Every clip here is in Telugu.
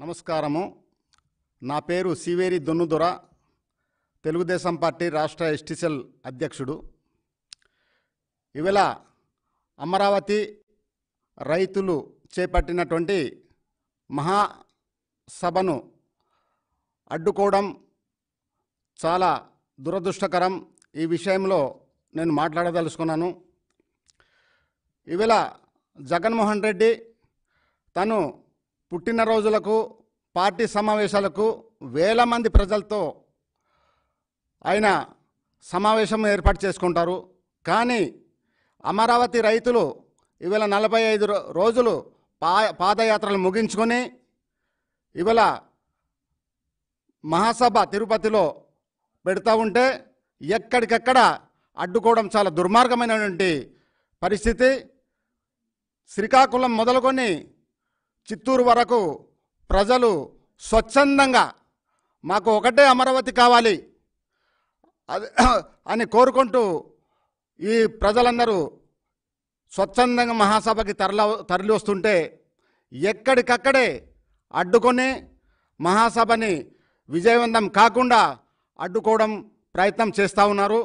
నమస్కారము. నా పేరు సివేరి దొన్నుదొర తెలుగుదేశం పార్టీ రాష్ట్ర ఎస్టిసెల్ అధ్యక్షుడు. ఇవాళ అమరావతి రైతులు చేపట్టినటువంటి మహాసభను అడ్డుకోవడం చాలా దురదృష్టకరం. ఈ విషయంలో నేను మాట్లాడదలుచుకున్నాను. ఇవాళ జగన్మోహన్ రెడ్డి తను పుట్టినరోజులకు పార్టీ సమావేశాలకు వేల మంది ప్రజలతో ఆయన సమావేశం ఏర్పాటు చేసుకుంటారు. కానీ అమరావతి రైతులు ఇవాళ నలభై ఐదు రోజులు పా పాదయాత్రలు ముగించుకొని ఇవాళ మహాసభ తిరుపతిలో పెడతా ఉంటే ఎక్కడికెక్కడ అడ్డుకోవడం చాలా దుర్మార్గమైనటువంటి పరిస్థితి. శ్రీకాకుళం మొదలుకొని చిత్తూరు వరకు ప్రజలు స్వచ్ఛందంగా మాకు ఒకటే అమరావతి కావాలి. అది అని కోరుకుంటూ ఈ ప్రజలందరూ స్వచ్ఛందంగా మహాసభకి తరల తరలి వస్తుంటే ఎక్కడికక్కడే అడ్డుకొని మహాసభని విజయవంతం కాకుండా అడ్డుకోవడం ప్రయత్నం చేస్తూ ఉన్నారు.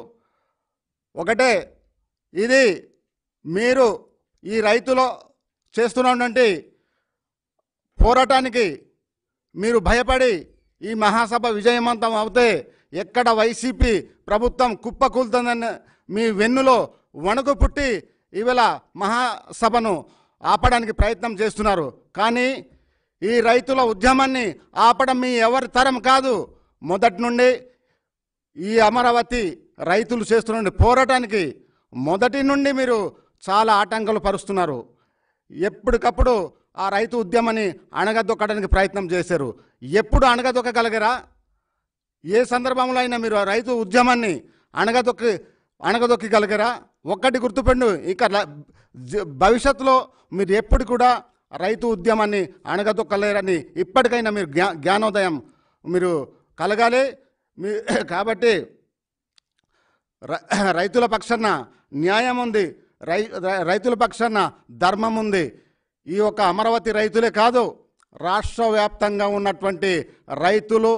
ఒకటే ఇది మీరు ఈ రైతులో చేస్తున్నటువంటి పోరాటానికి మీరు భయపడి ఈ మహాసభ విజయవంతం అవుతే ఎక్కడ వైసీపీ ప్రభుత్వం కుప్పకూలుతుందని మీ వెన్నులో వణుకు పుట్టి ఇవాళ మహాసభను ఆపడానికి ప్రయత్నం చేస్తున్నారు. కానీ ఈ రైతుల ఉద్యమాన్ని ఆపడం మీ ఎవరి తరం కాదు. మొదటి నుండి ఈ అమరావతి రైతులు చేస్తున్న పోరాటానికి మొదటి నుండి మీరు చాలా ఆటంకాలు పరుస్తున్నారు. ఎప్పటికప్పుడు ఆ రైతు ఉద్యమాన్ని అణగదొక్కడానికి ప్రయత్నం చేశారు. ఎప్పుడు అణగదొక్కగలిగారా? ఏ సందర్భంలో అయినా మీరు ఆ రైతు ఉద్యమాన్ని అణగదొక్కి అణగదొక్కగలిగారా? ఒక్కటి గుర్తుపెండు ఇక భవిష్యత్తులో మీరు ఎప్పుడు కూడా రైతు ఉద్యమాన్ని అణగదొక్కలేరని ఇప్పటికైనా మీరు జ్ఞా జ్ఞానోదయం మీరు కలగాలి. మీ కాబట్టి రైతుల పక్షాన న్యాయం ఉంది. రై- రైతుల పక్షాన ధర్మం ఉంది. ఈ యొక్క అమరావతి రైతులే కాదు రాష్ట్ర వ్యాప్తంగా ఉన్నటువంటి రైతులు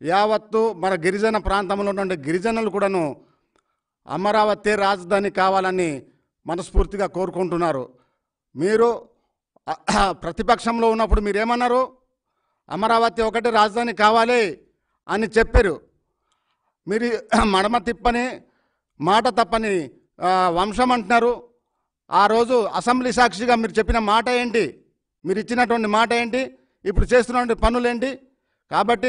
యావత్తు మన గిరిజన ప్రాంతంలో ఉన్నటువంటి గిరిజనులు కూడాను అమరావతి రాజధాని కావాలని మనస్ఫూర్తిగా కోరుకుంటున్నారు. మీరు ప్రతిపక్షంలో ఉన్నప్పుడు మీరేమన్నారు? అమరావతి ఒకటి రాజధాని కావాలి అని చెప్పారు. మీరు మడమ తిప్పని మాట తప్పని వంశం అంటున్నారు. ఆ రోజు అసెంబ్లీ సాక్షిగా మీరు చెప్పిన మాట ఏంటి? మీరు ఇచ్చినటువంటి మాట ఏంటి? ఇప్పుడు చేస్తున్నటువంటి పనులు ఏంటి కాబట్టి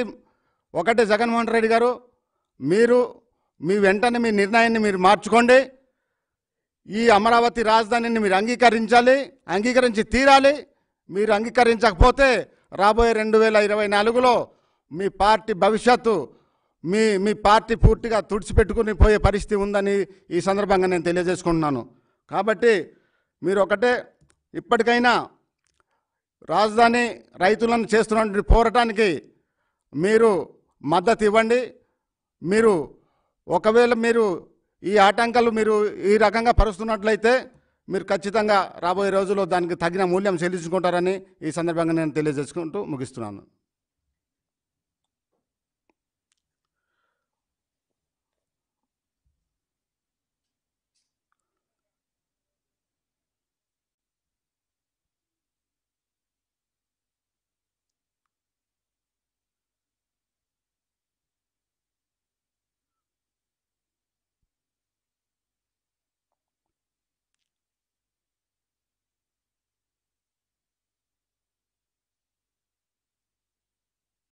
ఒకటి జగన్మోహన్ రెడ్డి గారు మీరు మీ వెంటనే మీ నిర్ణయాన్ని మీరు మార్చుకోండి. ఈ అమరావతి రాజధానిని మీరు అంగీకరించాలి అంగీకరించి తీరాలి. మీరు అంగీకరించకపోతే రాబోయే రెండు వేల ఇరవై నాలుగులో మీ పార్టీ భవిష్యత్తు మీ మీ పార్టీ పూర్తిగా తుడిచిపెట్టుకుని పోయే పరిస్థితి ఉందని ఈ సందర్భంగా నేను తెలియజేసుకుంటున్నాను. కాబట్టి మీరు ఒకటే ఇప్పటికైనా రాజధాని రైతులను చేస్తున్నటువంటి పోరాటానికి మీరు మద్దతు ఇవ్వండి మీరు ఒకవేళ మీరు ఈ ఆటంకాలు మీరు ఈ రకంగా పరుస్తున్నట్లయితే మీరు ఖచ్చితంగా రాబోయే రోజుల్లో దానికి తగిన మూల్యం చెల్లించుకుంటారని ఈ సందర్భంగా నేను తెలియజేసుకుంటూ ముగిస్తున్నాను.